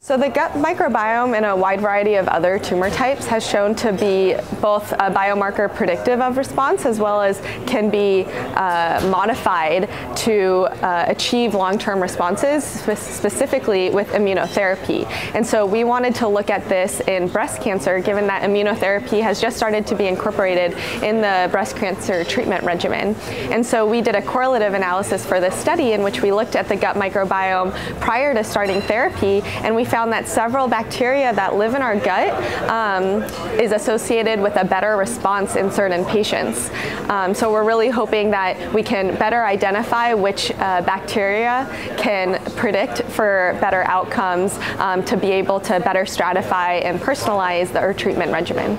So the gut microbiome in a wide variety of other tumor types has shown to be both a biomarker predictive of response as well as can be uh, modified to uh, achieve long-term responses, specifically with immunotherapy. And so we wanted to look at this in breast cancer given that immunotherapy has just started to be incorporated in the breast cancer treatment regimen. And so we did a correlative analysis for this study in which we looked at the gut microbiome prior to starting therapy and we found that several bacteria that live in our gut um, is associated with a better response in certain patients. Um, so we're really hoping that we can better identify which uh, bacteria can predict for better outcomes um, to be able to better stratify and personalize our treatment regimen.